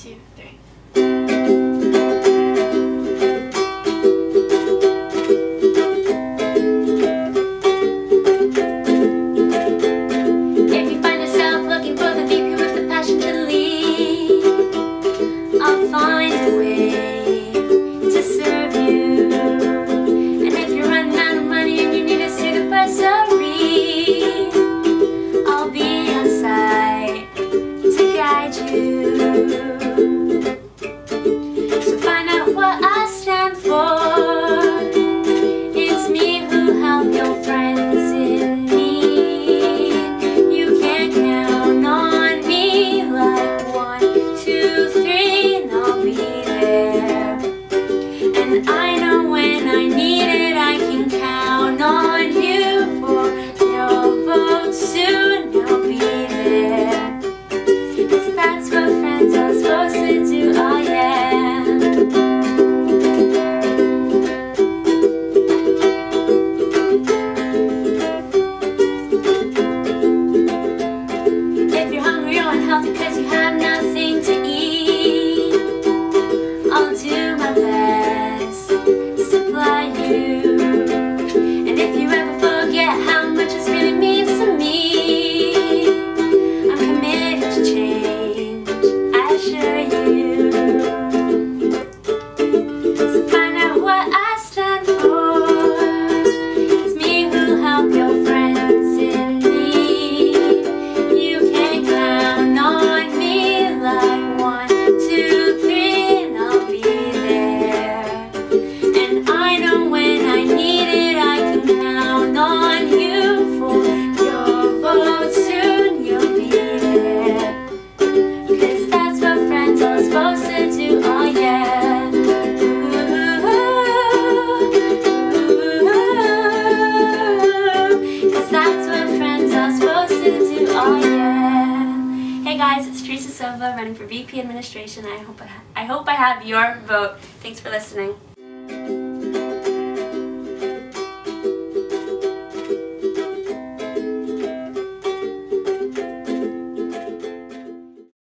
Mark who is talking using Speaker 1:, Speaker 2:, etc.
Speaker 1: 期对。Teresa Silva running for VP Administration. I hope I, I hope I have your vote. Thanks for listening.